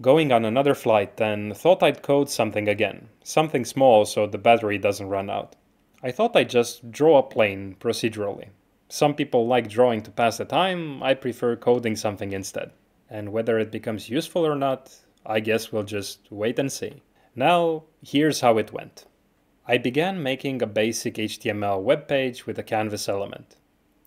going on another flight and thought I'd code something again, something small so the battery doesn't run out. I thought I'd just draw a plane procedurally. Some people like drawing to pass the time, I prefer coding something instead. And whether it becomes useful or not, I guess we'll just wait and see. Now, here's how it went. I began making a basic HTML web page with a canvas element.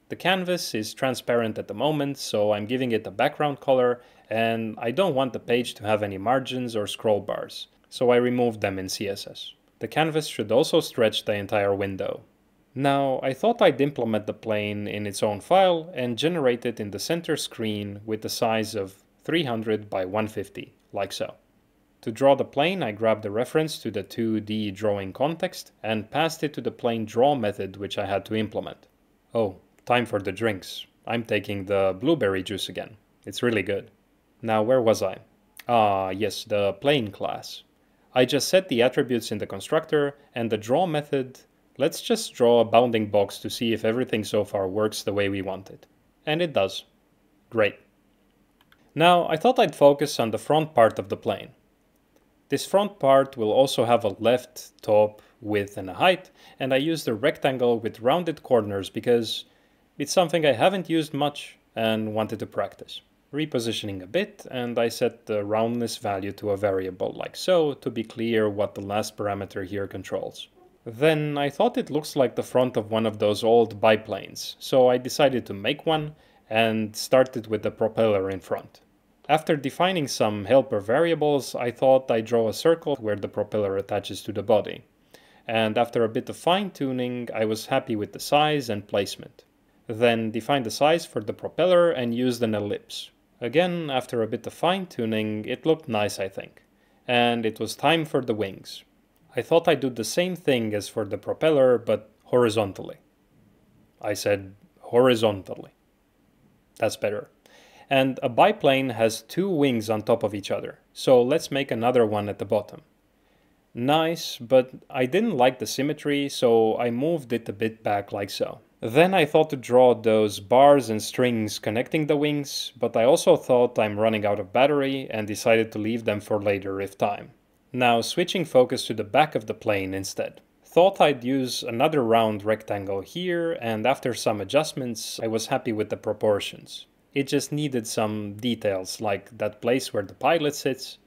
The canvas is transparent at the moment, so I'm giving it a background color and I don't want the page to have any margins or scroll bars, so I removed them in CSS. The canvas should also stretch the entire window. Now, I thought I'd implement the plane in its own file and generate it in the center screen with the size of 300 by 150, like so. To draw the plane, I grabbed the reference to the 2D drawing context and passed it to the plane draw method which I had to implement. Oh, Time for the drinks. I'm taking the blueberry juice again. It's really good. Now, where was I? Ah, yes, the plane class. I just set the attributes in the constructor and the draw method. Let's just draw a bounding box to see if everything so far works the way we want it. And it does. Great. Now, I thought I'd focus on the front part of the plane. This front part will also have a left, top, width and a height, and I use the rectangle with rounded corners because it's something I haven't used much and wanted to practice. Repositioning a bit and I set the roundness value to a variable like so to be clear what the last parameter here controls. Then I thought it looks like the front of one of those old biplanes, so I decided to make one and started with the propeller in front. After defining some helper variables, I thought I'd draw a circle where the propeller attaches to the body. And after a bit of fine tuning, I was happy with the size and placement. Then define the size for the propeller and used an ellipse. Again, after a bit of fine tuning, it looked nice I think. And it was time for the wings. I thought I'd do the same thing as for the propeller, but horizontally. I said horizontally. That's better. And a biplane has two wings on top of each other, so let's make another one at the bottom. Nice, but I didn't like the symmetry, so I moved it a bit back like so. Then I thought to draw those bars and strings connecting the wings, but I also thought I'm running out of battery and decided to leave them for later if time. Now switching focus to the back of the plane instead. Thought I'd use another round rectangle here and after some adjustments I was happy with the proportions. It just needed some details like that place where the pilot sits.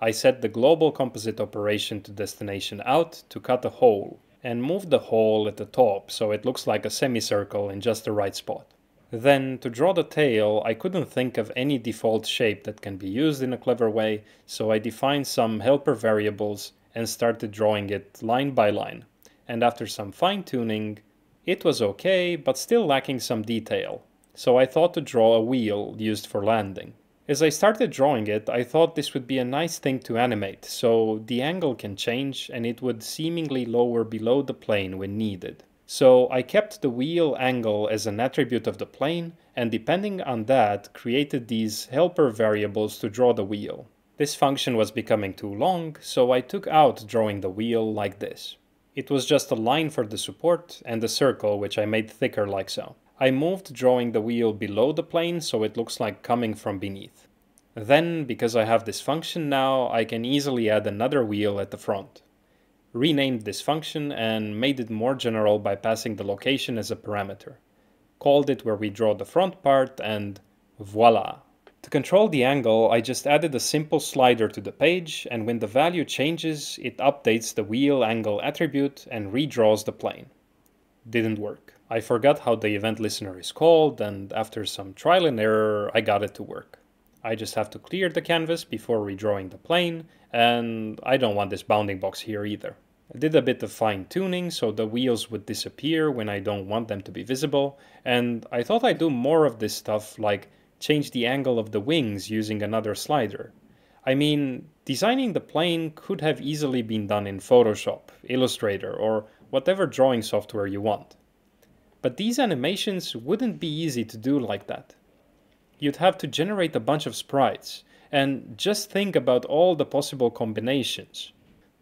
I set the global composite operation to destination out to cut a hole and move the hole at the top so it looks like a semicircle in just the right spot. Then, to draw the tail, I couldn't think of any default shape that can be used in a clever way, so I defined some helper variables and started drawing it line by line. And after some fine tuning, it was okay, but still lacking some detail. So I thought to draw a wheel used for landing. As I started drawing it, I thought this would be a nice thing to animate, so the angle can change and it would seemingly lower below the plane when needed. So I kept the wheel angle as an attribute of the plane and depending on that created these helper variables to draw the wheel. This function was becoming too long, so I took out drawing the wheel like this. It was just a line for the support and a circle which I made thicker like so. I moved drawing the wheel below the plane so it looks like coming from beneath. Then, because I have this function now, I can easily add another wheel at the front. Renamed this function and made it more general by passing the location as a parameter. Called it where we draw the front part and voila! To control the angle, I just added a simple slider to the page and when the value changes, it updates the wheel angle attribute and redraws the plane. Didn't work. I forgot how the event listener is called, and after some trial and error, I got it to work. I just have to clear the canvas before redrawing the plane, and I don't want this bounding box here either. I did a bit of fine tuning so the wheels would disappear when I don't want them to be visible, and I thought I'd do more of this stuff like change the angle of the wings using another slider. I mean, designing the plane could have easily been done in Photoshop, Illustrator, or whatever drawing software you want. But these animations wouldn't be easy to do like that. You'd have to generate a bunch of sprites, and just think about all the possible combinations.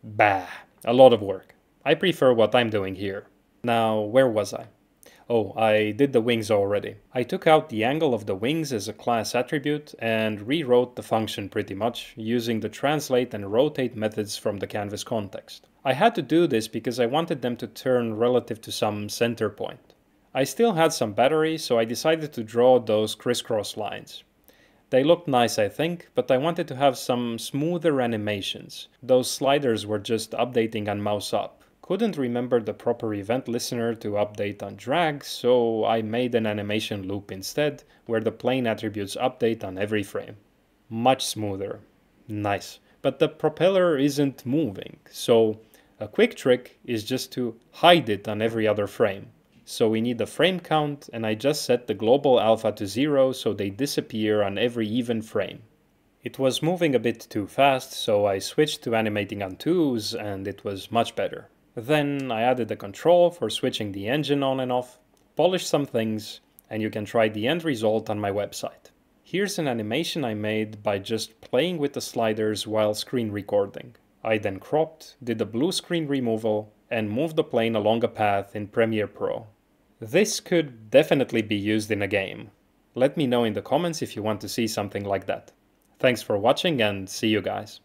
Bah, a lot of work. I prefer what I'm doing here. Now, where was I? Oh, I did the wings already. I took out the angle of the wings as a class attribute and rewrote the function pretty much using the translate and rotate methods from the canvas context. I had to do this because I wanted them to turn relative to some center point. I still had some battery, so I decided to draw those crisscross lines. They looked nice, I think, but I wanted to have some smoother animations. Those sliders were just updating on mouse up. Couldn't remember the proper event listener to update on drag, so I made an animation loop instead, where the plane attributes update on every frame. Much smoother. Nice. But the propeller isn't moving, so a quick trick is just to hide it on every other frame. So we need the frame count and I just set the global alpha to zero so they disappear on every even frame. It was moving a bit too fast so I switched to animating on twos and it was much better. Then I added a control for switching the engine on and off, polished some things, and you can try the end result on my website. Here's an animation I made by just playing with the sliders while screen recording. I then cropped, did a blue screen removal, and moved the plane along a path in Premiere Pro. This could definitely be used in a game. Let me know in the comments if you want to see something like that. Thanks for watching and see you guys.